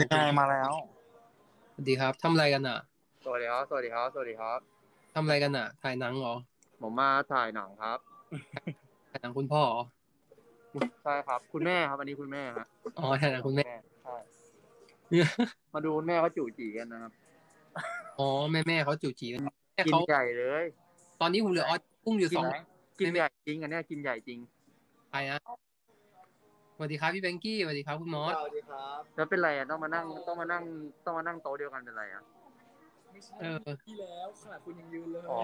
ยังไงมาแล้วสวัสดีครับทำอะไรกันอะ สวัสดีครับ สวัสดีครับ สวัสดีครับทำอะไรกันอะ ถ่ายหนังเหรอ ผมมาถ่ายหนังครับ ถ่ายหนังคุณพ่อเหรอใช่ครับ คุณแม่ครับ อันนี้คุณแม่ฮะอ๋อถ่ายหนังคุณแม่ใช่มาดูคุณแม่เขาจู่จีกันนะครับ อ๋อแม่แม่เขาจู่จีกันแม่กินเขาใหญ่เลย ตอนนี้ผมเหลือออสกุ้งอยู่กิสนองกินใหญ่จริงอันเนี้ยกินใหญ่จริงไปนะ สวัสดีครับพี่แบงกี้สวัสดีครับคุณมอสสวัสดีครับแล้วเป็นไรอะต้องมานั่งต้องมานั่งต้องมานั่งโต๊ะเดียวกันเป็นไรอะเออที่แล้วขนาดคุณยังยืนเลยอ๋อ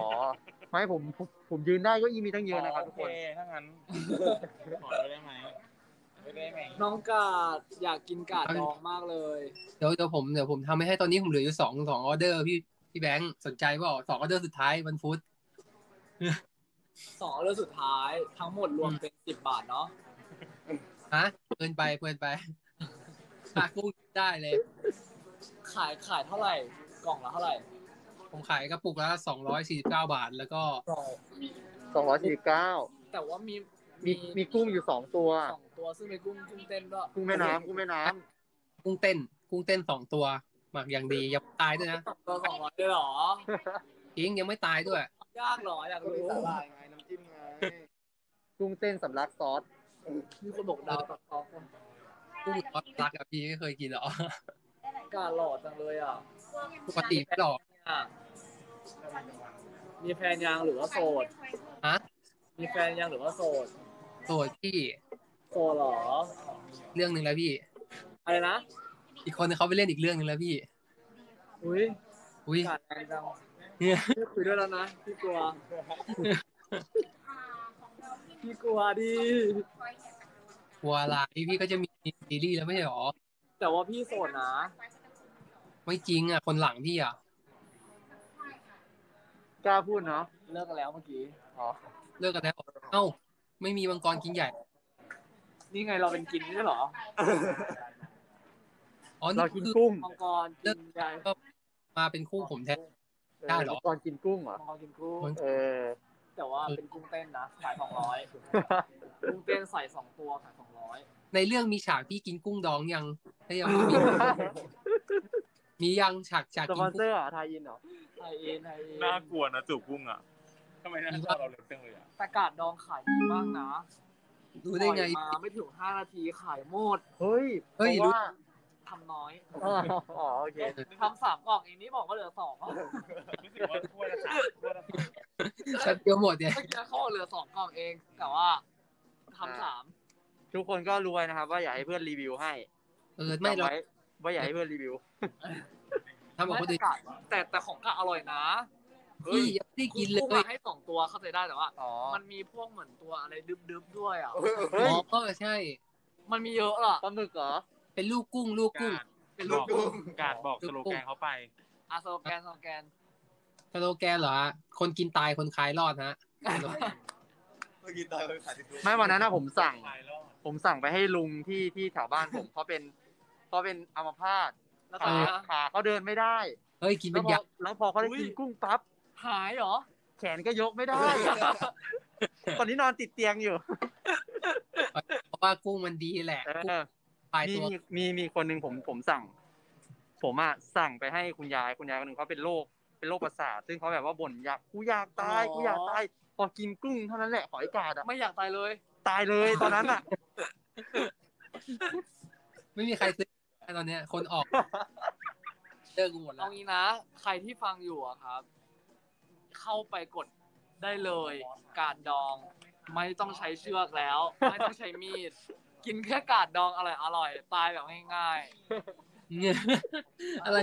ไม่ผมผมผมยืนได้ก็อีมีตั้งเยอะนะครับทุกคนถ้างั้นขอได้ไหมไม่ได้ไหมน้องกาดอยากกินกาดดองมากเลยเดี๋ยวเดี๋ยวผมเดี๋ยวผมทำให้ให้ตอนนี้ผมเหลืออยู่สองสองออเดอร์พี่พี่แบงค์สนใจเปล่าสองออเดอร์สุดท้ายวันฟุตสองเรื่องสุดท้ายทั้งหมดรวมเป็นสิบบาทเนาะ ฮะเกินไปเกินไปค่ากุ้งได้เลย ขายขายเท่าไหร่ กล่องละเท่าไหร่ ผมขายกระปุกละสองร้อยสี่สิบเก้าบาท แล้วก็สองร้อยสี่สิบเก้าแต่ว่ามีมีมีกุ้งอยู่สองตัวสองตัวซึ่งเป็นกุ้งกุ้งเต้นด้วยกุ้งแม่น้ำกุ้งแม่น้ำกุ้งเต้น กุ้งเต้นสองตัวหมักอย่างดียังไม่ตายด้วยนะตัวสองร้อยได้หรอจริงยังไม่ตายด้วยยากเหรออยากรู้ไงน้ำจิ้มไงกุ้งเต้นสำลักซอส มีคนบอกดาวตัดต่อคนกุ้งทอดรักกับพี่ไม่เคยกินหรอการหล่อจังเลยอะปกติไม่หรอกอะมีแฟนยังหรือว่าโสดฮะมีแฟนยังหรือว่าโสดโสดพี่โสดหรอ เรื่องหนึ่งแล้วพี่ อะไรนะอีกคนนึงเขาไปเล่นอีกเรื่องหนึ่งแล้วพี่ อุ้ยอุ้ยขาดแรงจังเนี่ยคุยด้วยแล้วนะพี่กลัว พี่กลัวดิ กลัวอะไรพี่ก็จะมีซีรีส์แล้วไม่ใช่หรอ แต่ว่าพี่โสดนะ ไม่จริงอะ คนหลังพี่อะ กล้าพูดเนาะ เลิกกันแล้วเมื่อกี้ อ๋อ เลิกกันแล้ว เอ้า ไม่มีมังกรกินใหญ่ นี่ไงเราเป็นกินไม่ใช่เหรอ อ๋อเรานี่กินคือกุ้ง มังกรกินใหญ่มาเป็นคู่ผมแท้ได้เหรอก่อนกินกุ้งเหรอ มังกรกินกุ้งมันเออ แต่ว่าเป็นกุ้งเต้นนะขายสองร้อยกุ้งเต้นใส่สองตัวขายสองร้อยในเรื่องมีฉากพี่กินกุ้งดองยังถ้ายังไม่มีมียังฉากฉากสกินปอนกุ้เซองร์เหรอไทยอินเหรอไทยเอ็นไทยเอ็นน่ากลัวนะจูบกุ้งอะทำไมหน่าชอบเราเล็กจังเลยอะแต่กาดดองขายดีมากนะรู้ได้ไง ปล่อยมาไม่ถึงห้านาทีขายหมดเฮ้ยเฮ้ย พราะว่าทำน้อยอ๋ออ๋อโอเค ทำสามกล่องเองนี่บอกว่าเหลือสอง รู้สึกว่าถ้วยละสามถ้วยละสาม ฉันเดียวหมดเนี่ยเมื่อกี้เขาบอกเหลือสองกล่องเอง แต่ว่าทำสามทุกคนก็รู้ไว้นะครับ ว่าอยากให้เพื่อนรีวิวให้ เออไม่จำหรอกไว้ว่าอยากให้เพื่อนรีวิวถ้าบอกคนอื่นไม่แต่แต่ของกะอร่อยนะพี่ยังไม่ได้กินเลกุ้งยอะให้สองตัวเข้าใจได้แต่ว่าอ๋อมันมีพวกเหมือนตัวอะไรดึบๆด้วยอะเฮ้ยอ๋อใช่ มันมีเยอะอะปลาหมึกเหรอเป็นลูกกุ้ง ลูกกุ้งกาดเป็นบลูอกกกุ้งกาดบอกสโลแกนเขาไปอะสโลแกนสโลแกน สโลแกนเหรอฮะคนกินตายคนคลายรอดฮะไม่วันนั้นนะผมสั่งคลายรอดผมสั่งไปให้ลุงที่ที่แถวบ้านผมเขาเป็นเขาเป็นอัมพาตแล้วตอขานนี้ขาเขาเดินไม่ได้เฮ้ยกินแล้เป็วนพอยักษ์แล้วพอเขาได้กินกุ้งปั๊บหายเหรอ แขนก็ยกไม่ได้ ตอนนี้นอนติดเตียงอยู่ เพราะว่ากุ้งมันดีแหละเอกุ้งอปลายมีตัวมีมีมีคนหนึ่งผมผมสั่ง ผมอะสั่งไปให้คุณยายคุณยายคนหนึ่งเขาเป็นโรค เป็นโรคประสาทซึ่งเขาแบบว่าบ่นอยากกูอยากตายอ๋อกูอยากตายพอกินกุ้งเท่านั้นแหละหอยกาดอะไม่อยากตายเลย ตายเลยตอนนั้นอะไม่มีใครซื้อตอนเนี้ย คนออกเลิกกูหมดแล้เอาวงี้นะ ใครที่ฟังอยู่อะครับ เข้าไปกดได้เลย การดอง ไม่ต้องใช้เชือกแล้ว ไม่ต้องใช้มีด กินแค่กาดดองอร่อยอร่อยๆตายแบบง่ายอะไร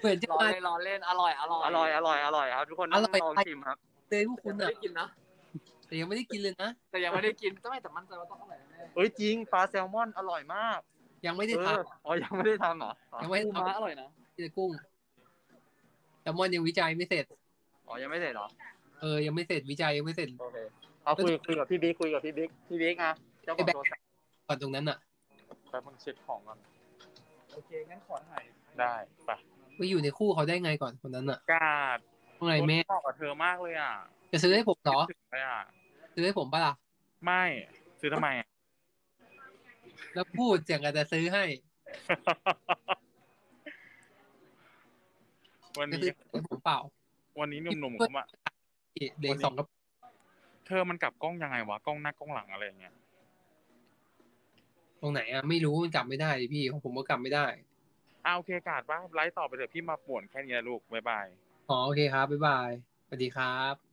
เหมือนจะๆรอมาเล่นรอเล่นอร่อยอร่อยอร่อยอร่อยอร่อยครับทุกคนต้องอร่อยลองชิมครับเลยพวกคุณไม่อะได้กินนะแต่ยังไม่ได้กินเลยนะแต่ยังไม่ได้กินแต่ไม่แต่มั่นใจว่าต้องอร่อยแน่เอ้ยจริงปลาแซลมอนอร่อยมาก ยังไม่ได้เอทออ๋อยังไม่ได้ทำเหรออ๋อำยังไม่ๆได้ปูทำม้าอร่อยนะแต่กุ้งแต่มอนยังวิจัยไม่เสร็จอ๋อยังไม่เสร็จเหรอเออยังไม่เสร็จวิจัยยังไม่เสร็จโอเคเอาคุยคุยกับพี่บิ๊กคุยกับพี่บิ๊กพี่บิ๊กอะเจ้าของโทรศัพท์ก่อนตรงนั้นอะแป๊บมึงเช็คของก่อนโอเคงั้นขอถ่ายได้ไป ไปอยู่ในคู่เขาได้ไงก่อนคนนั้นอะกาดว่าไงแม่เหมาะกับเธอมากเลยอะ จะซื้อให้ผมเหรอคิดถึงเลยอะซื้อให้ผมปะล่ะ ไม่ ซื้อทำไมอะแล้วพูดเสียงกันจะซื้อให้ วันก็นี้คือผมเปล่า วันนี้หนุ่มๆเขามาเดย์สองกับเธอมันกลับกล้องยังไงวะ กล้องหน้ากล้องหลังอะไรอย่างเงี้ย ตรงไหนอะ ไม่รู้มันกลับไม่ได้ดิพี่ของผมก็กลับไม่ได้ อาโอเคกาดว่าไลฟ์ต่อไปเถอะพี่มาป่วนแค่นี้นะลูกบ๊ายบายอ๋อโอเคครับบ๊ายบายสวัสดีครับ